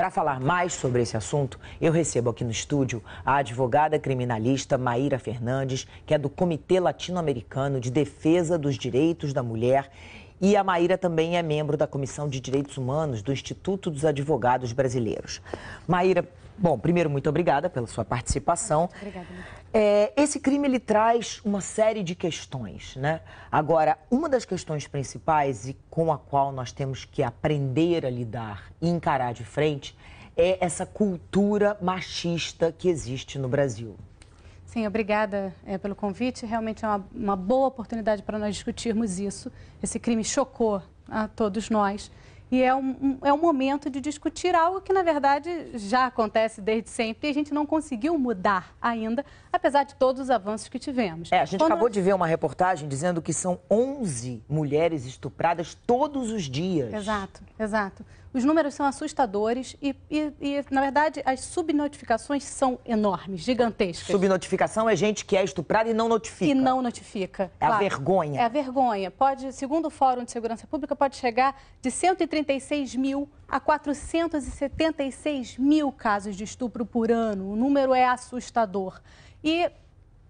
Para falar mais sobre esse assunto, eu recebo aqui no estúdio a advogada criminalista Maíra Fernandes, que é do Comitê Latino-Americano de Defesa dos Direitos da Mulher. E a Maíra também é membro da Comissão de Direitos Humanos do Instituto dos Advogados Brasileiros. Maíra, bom, primeiro, muito obrigada pela sua participação. Obrigada. É, esse crime ele traz uma série de questões, né? Agora, uma das questões principais e com a qual nós temos que aprender a lidar e encarar de frente é essa cultura machista que existe no Brasil. Sim, obrigada é, pelo convite. Realmente é uma, uma boa oportunidade para nós discutirmos isso. Esse crime chocou a todos nós. E é um, é um momento de discutir algo que, na verdade, já acontece desde sempre e a gente não conseguiu mudar ainda, apesar de todos os avanços que tivemos. É, a gente Quando... acabou de ver uma reportagem dizendo que são 11 mulheres estupradas todos os dias. Exato, exato. Os números são assustadores e, e, e, na verdade, as subnotificações são enormes, gigantescas. Subnotificação é gente que é estuprada e não notifica. E não notifica. É claro. a vergonha. É a vergonha. Pode, segundo o Fórum de Segurança Pública, pode chegar de 136 mil a 476 mil casos de estupro por ano. O número é assustador. E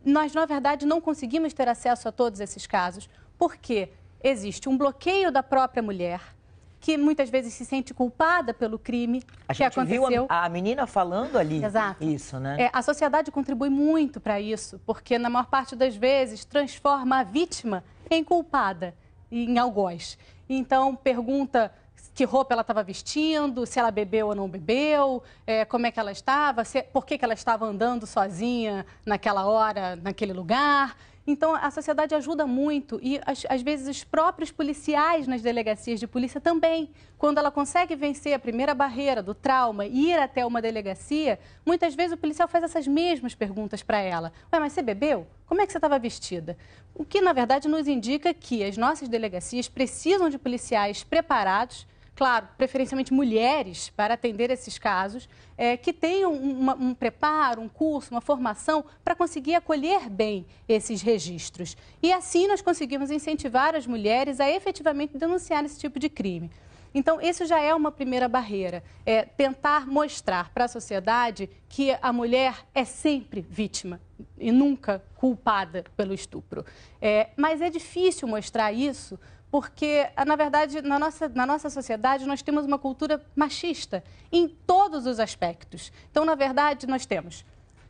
nós, na verdade, não conseguimos ter acesso a todos esses casos, porque existe um bloqueio da própria mulher que muitas vezes se sente culpada pelo crime a que aconteceu. Viu a, a menina falando ali Exato. isso, né? É, a sociedade contribui muito para isso, porque na maior parte das vezes transforma a vítima em culpada, em algoz. Então pergunta que roupa ela estava vestindo, se ela bebeu ou não bebeu, é, como é que ela estava, se, por que, que ela estava andando sozinha naquela hora, naquele lugar. Então, a sociedade ajuda muito e, às, às, vezes, os próprios policiais nas delegacias de polícia também. Quando ela consegue vencer a primeira barreira do trauma e ir até uma delegacia, muitas vezes o policial faz essas mesmas perguntas para ela. Ué, mas você bebeu? Como é que você estava vestida? O que, na verdade, nos indica que as nossas delegacias precisam de policiais preparados claro, preferencialmente mulheres, para atender esses casos, é, que tenham uma, um preparo, um curso, uma formação para conseguir acolher bem esses registros. E assim nós conseguimos incentivar as mulheres a efetivamente denunciar esse tipo de crime. Então, isso já é uma primeira barreira, é tentar mostrar para a sociedade que a mulher é sempre vítima e nunca culpada pelo estupro. É, mas é difícil mostrar isso porque, na verdade, na nossa, na nossa sociedade, nós temos uma cultura machista em todos os aspectos. Então, na verdade, nós temos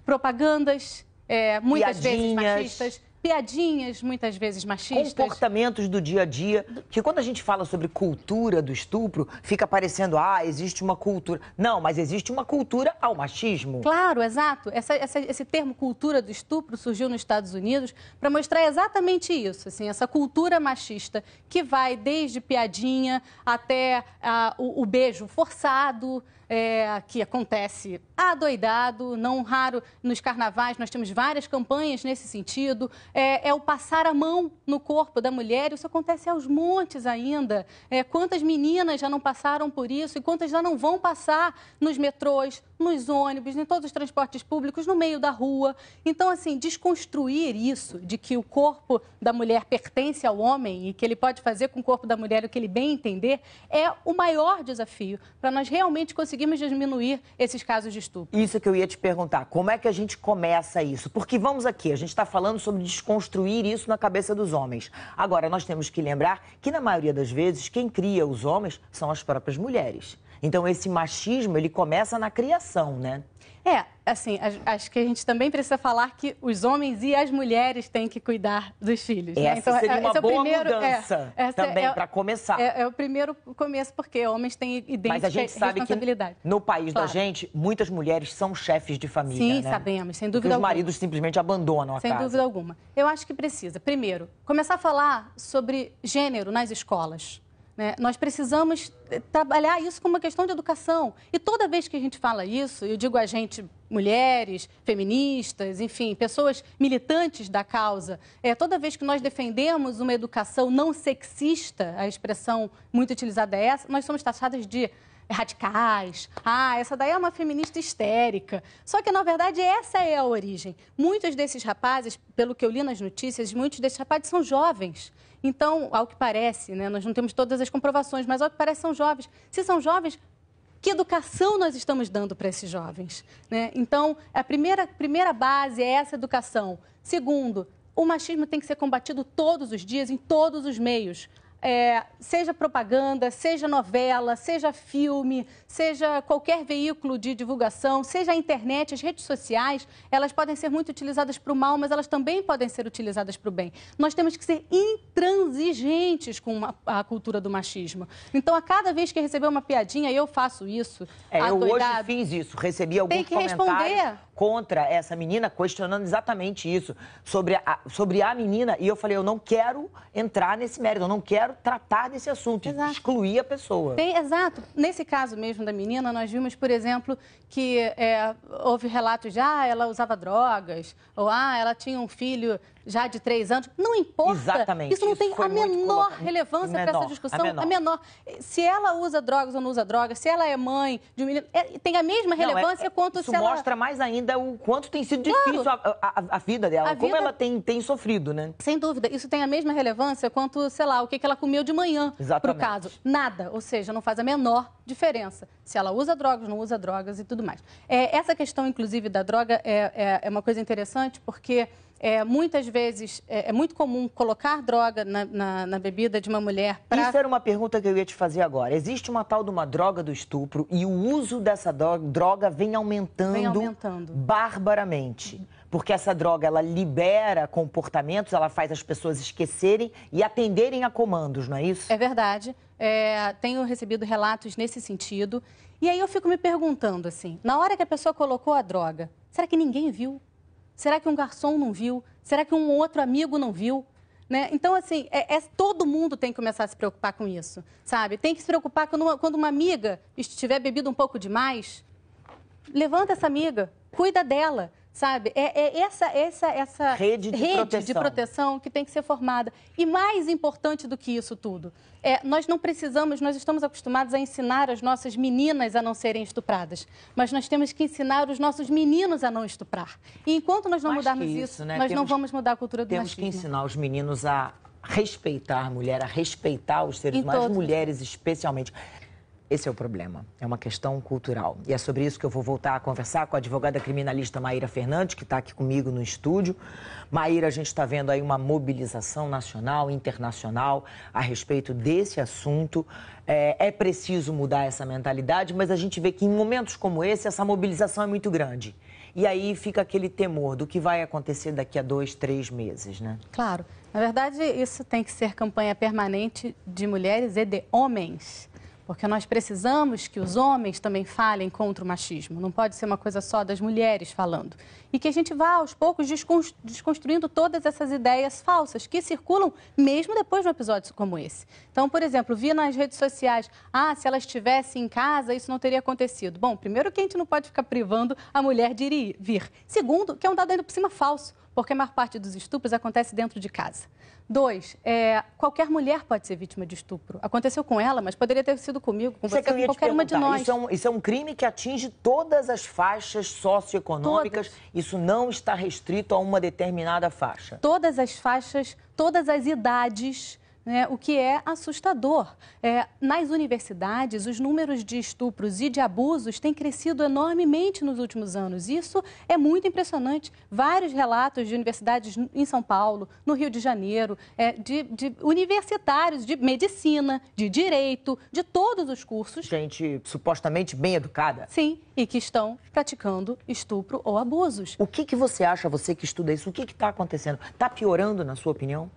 propagandas, é, muitas Piadinhas. vezes machistas piadinhas, muitas vezes machistas. Comportamentos do dia a dia. Que quando a gente fala sobre cultura do estupro, fica parecendo, ah, existe uma cultura. Não, mas existe uma cultura ao machismo. Claro, exato. Essa, essa, esse termo cultura do estupro surgiu nos Estados Unidos para mostrar exatamente isso, assim, essa cultura machista que vai desde piadinha até ah, o, o beijo forçado é, que acontece adoidado, não raro nos carnavais, nós temos várias campanhas nesse sentido. É, é o passar a mão no corpo da mulher, isso acontece aos montes ainda. É, quantas meninas já não passaram por isso e quantas já não vão passar nos metrôs, nos ônibus, em todos os transportes públicos, no meio da rua. Então, assim, desconstruir isso de que o corpo da mulher pertence ao homem e que ele pode fazer com o corpo da mulher o que ele bem entender é o maior desafio para nós realmente conseguirmos diminuir esses casos de estupro. Isso que eu ia te perguntar. Como é que a gente começa isso? Porque vamos aqui, a gente está falando sobre desconstruir isso na cabeça dos homens. Agora, nós temos que lembrar que, na maioria das vezes, quem cria os homens são as próprias mulheres. Então, esse machismo, ele começa na criação, né? É, assim, acho que a gente também precisa falar que os homens e as mulheres têm que cuidar dos filhos. Essa né? então, seria uma é boa primeiro, mudança é, também é, para começar. É, é, o primeiro começo, porque homens têm idêntica Mas a gente sabe que no país claro. da gente, muitas mulheres são chefes de família, Sim, né? sabemos, sem dúvida alguma. os maridos simplesmente abandonam a sem casa. Sem dúvida alguma. Eu acho que precisa, primeiro, começar a falar sobre gênero nas escolas. Né? Nós precisamos eh, trabalhar isso como uma questão de educação. E toda vez que a gente fala isso, eu digo a gente, mulheres, feministas, enfim, pessoas militantes da causa, é, toda vez que nós defendemos uma educação não sexista, a expressão muito utilizada é essa, nós somos taxadas de radicais. Ah, essa daí é uma feminista histérica. Só que, na verdade, essa é a origem. Muitos desses rapazes, pelo que eu li nas notícias, muitos desses rapazes são jovens. Então, ao que parece, né, nós não temos todas as comprovações, mas ao que parece são jovens. Se são jovens, Que educação nós estamos dando para esses jovens? Né? Então, a primeira, primeira base é essa educação. Segundo, o machismo tem que ser combatido todos os dias, em todos os meios é, seja propaganda, seja novela, seja filme, seja qualquer veículo de divulgação, seja a internet, as redes sociais, elas podem ser muito utilizadas para o mal, mas elas também podem ser utilizadas para o bem. Nós temos que ser intransigentes com a, a, cultura do machismo. Então, a cada vez que receber uma piadinha, eu faço isso. É, eu hoje fiz isso, recebi alguns tem que comentários responder. Contra essa menina, questionando exatamente isso, sobre a, sobre a menina, e eu falei, eu não quero entrar nesse mérito, eu não quero tratar desse assunto, exato. excluir a pessoa. Tem, exato. Nesse caso mesmo da menina, nós vimos, por exemplo, que é, houve relatos de, ah, ela usava drogas, ou ah, ela tinha um filho já de três anos. Não importa. Exatamente. Isso não tem a menor relevância para essa discussão. A menor. a menor. Se ela usa drogas ou não usa drogas, se ela é mãe de um menino, é, tem a mesma relevância não, é, quanto isso se ela... mostra mais ainda o quanto tem sido difícil claro. a, a, a, vida dela, a como vida... ela tem, tem sofrido, né? Sem dúvida. Isso tem a mesma relevância quanto, sei lá, o que, que ela comeu de manhã, para o caso. Nada. Ou seja, não faz a menor diferença. Se ela usa drogas, não usa drogas e tudo mais. É, essa questão, inclusive, da droga é, é, é uma coisa interessante porque é, muitas vezes é, é, muito comum colocar droga na, na, na bebida de uma mulher pra... Isso era uma pergunta que eu ia te fazer agora. Existe uma tal de uma droga do estupro e o uso dessa droga vem aumentando, vem aumentando. barbaramente. Porque essa droga, ela libera comportamentos, ela faz as pessoas esquecerem e atenderem a comandos, não é isso? É verdade. É, tenho recebido relatos nesse sentido. E aí eu fico me perguntando assim, na hora que a pessoa colocou a droga, será que ninguém viu? Será que um garçom não viu? Será que um outro amigo não viu? Né? Então, assim, é, é, todo mundo tem que começar a se preocupar com isso, sabe? Tem que se preocupar quando uma, quando uma amiga estiver bebido um pouco demais, levanta essa amiga, cuida dela, sabe? É, é essa, essa, essa rede, de, rede proteção. de proteção que tem que ser formada. E mais importante do que isso tudo, é, nós não precisamos, nós estamos acostumados a ensinar as nossas meninas a não serem estupradas, mas nós temos que ensinar os nossos meninos a não estuprar. E enquanto nós não Mais mudarmos isso, isso, né? nós temos, não vamos mudar a cultura do temos machismo. Temos que ensinar os meninos a respeitar a mulher, a respeitar os seres humanos, as mulheres especialmente. Esse é o problema. É uma questão cultural. E é sobre isso que eu vou voltar a conversar com a advogada criminalista Maíra Fernandes, que está aqui comigo no estúdio. Maíra, a gente está vendo aí uma mobilização nacional, internacional a respeito desse assunto. É, é preciso mudar essa mentalidade, mas a gente vê que em momentos como esse, essa mobilização é muito grande. E aí fica aquele temor do que vai acontecer daqui a dois, três meses, né? Claro. Na verdade, isso tem que ser campanha permanente de mulheres e de homens porque nós precisamos que os homens também falem contra o machismo. Não pode ser uma coisa só das mulheres falando. E que a gente vá, aos poucos, desconstruindo todas essas ideias falsas que circulam mesmo depois de um episódio como esse. Então, por exemplo, vi nas redes sociais, ah, se ela estivesse em casa, isso não teria acontecido. Bom, primeiro que a gente não pode ficar privando a mulher de ir vir. Segundo, que é um dado ainda por cima falso, porque a maior parte dos estupros acontece dentro de casa. Dois, é, qualquer mulher pode ser vítima de estupro. Aconteceu com ela, mas poderia ter sido comigo, com você, com qualquer uma de nós. Isso é, um, isso é, um, crime que atinge todas as faixas socioeconômicas. Todas. Isso não está restrito a uma determinada faixa. Todas as faixas, todas as idades né, o que é assustador. É, nas universidades, os números de estupros e de abusos têm crescido enormemente nos últimos anos. Isso é muito impressionante. Vários relatos de universidades em São Paulo, no Rio de Janeiro, é, de, de universitários de medicina, de direito, de todos os cursos. Gente supostamente bem educada. Sim, e que estão praticando estupro ou abusos. O que, que você acha, você que estuda isso, o que está acontecendo? Está piorando, na sua opinião?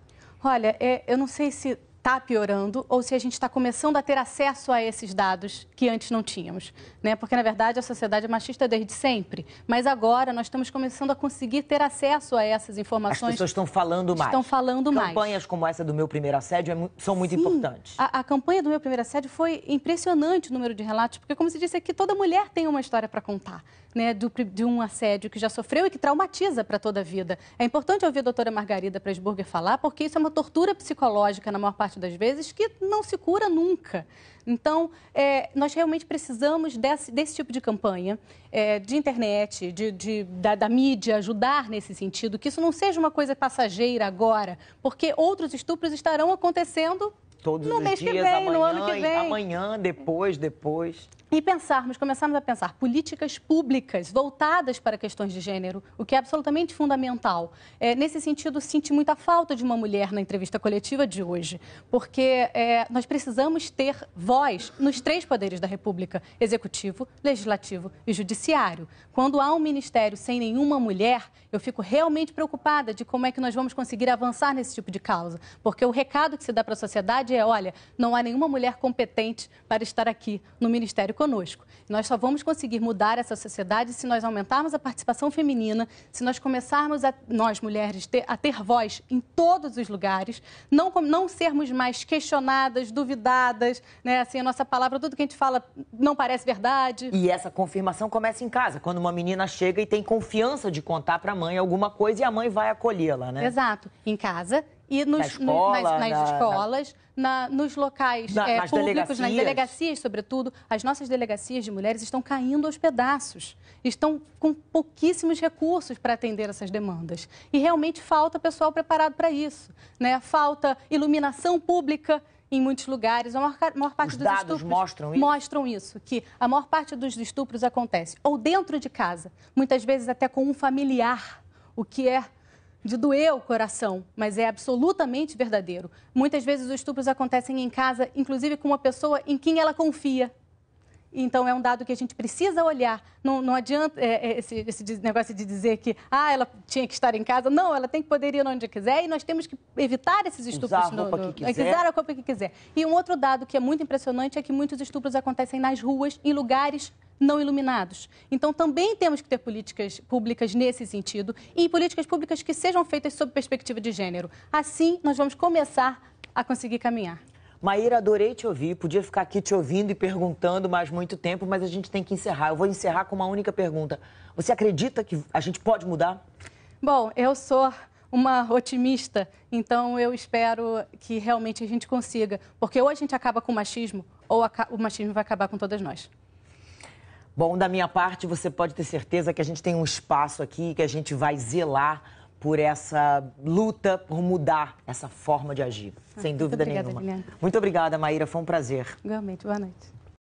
Olha, é, eu não sei se está piorando ou se a gente está começando a ter acesso a esses dados que antes não tínhamos. Né? Porque, na verdade, a sociedade é machista desde sempre. Mas agora nós estamos começando a conseguir ter acesso a essas informações. As pessoas estão falando mais. Estão falando Campanhas mais. Campanhas como essa do Meu Primeiro Assédio é, são muito Sim, importantes. A, a campanha do Meu Primeiro Assédio foi impressionante o número de relatos, porque, como se disse aqui, toda mulher tem uma história para contar né, do, de um assédio que já sofreu e que traumatiza para toda a vida. É importante ouvir a doutora Margarida Presburger falar, porque isso é uma tortura psicológica, na maior parte das vezes, que não se cura nunca. Então, é, nós realmente precisamos desse, desse tipo de campanha, é, de internet, de, de da, da, mídia, ajudar nesse sentido, que isso não seja uma coisa passageira agora, porque outros estupros estarão acontecendo Todos no os mês dias, que vem, amanhã, no ano que vem. amanhã, depois, depois e pensarmos, começarmos a pensar políticas públicas voltadas para questões de gênero, o que é absolutamente fundamental. É, nesse sentido, senti muita falta de uma mulher na entrevista coletiva de hoje, porque é, nós precisamos ter voz nos três poderes da República: executivo, legislativo e judiciário. Quando há um ministério sem nenhuma mulher, eu fico realmente preocupada de como é que nós vamos conseguir avançar nesse tipo de causa, porque o recado que se dá para a sociedade é: olha, não há nenhuma mulher competente para estar aqui no Ministério conosco. Nós só vamos conseguir mudar essa sociedade se nós aumentarmos a participação feminina, se nós começarmos, a, nós mulheres, ter, a ter voz em todos os lugares, não, não sermos mais questionadas, duvidadas, né? Assim, a nossa palavra, tudo que a gente fala não parece verdade. E essa confirmação começa em casa, quando uma menina chega e tem confiança de contar para a mãe alguma coisa e a mãe vai acolhê-la, né? Exato. Em casa e nos, na escola, nas, nas na, escolas, na, nos locais na, é, nas públicos, delegacias. nas delegacias, sobretudo. As nossas delegacias de mulheres estão caindo aos pedaços. Estão com pouquíssimos recursos para atender essas demandas. E realmente falta pessoal preparado para isso. Né? Falta iluminação pública em muitos lugares. A maior, a maior parte Os dos dados estupros mostram isso? mostram isso, que a maior parte dos estupros acontece ou dentro de casa, muitas vezes até com um familiar, o que é de doer o coração, mas é absolutamente verdadeiro. Muitas vezes os estupros acontecem em casa, inclusive com uma pessoa em quem ela confia. Então, é um dado que a gente precisa olhar. Não, não adianta é, é esse, esse, negócio de dizer que ah, ela tinha que estar em casa. Não, ela tem que poder ir onde quiser e nós temos que evitar esses estupros. Usar a roupa no, no, que quiser. Usar a roupa que quiser. E um outro dado que é muito impressionante é que muitos estupros acontecem nas ruas, em lugares não iluminados. Então, também temos que ter políticas públicas nesse sentido e políticas públicas que sejam feitas sob perspectiva de gênero. Assim, nós vamos começar a conseguir caminhar. Maíra, adorei te ouvir. Podia ficar aqui te ouvindo e perguntando mais muito tempo, mas a gente tem que encerrar. Eu vou encerrar com uma única pergunta. Você acredita que a gente pode mudar? Bom, eu sou uma otimista, então eu espero que realmente a gente consiga, porque ou a gente acaba com o machismo, ou o machismo vai acabar com todas nós. Bom, da minha parte, você pode ter certeza que a gente tem um espaço aqui que a gente vai zelar por essa luta por mudar essa forma de agir, ah, sem dúvida obrigada, nenhuma. Juliana. Muito obrigada, Maíra, foi um prazer. Igualmente, boa noite.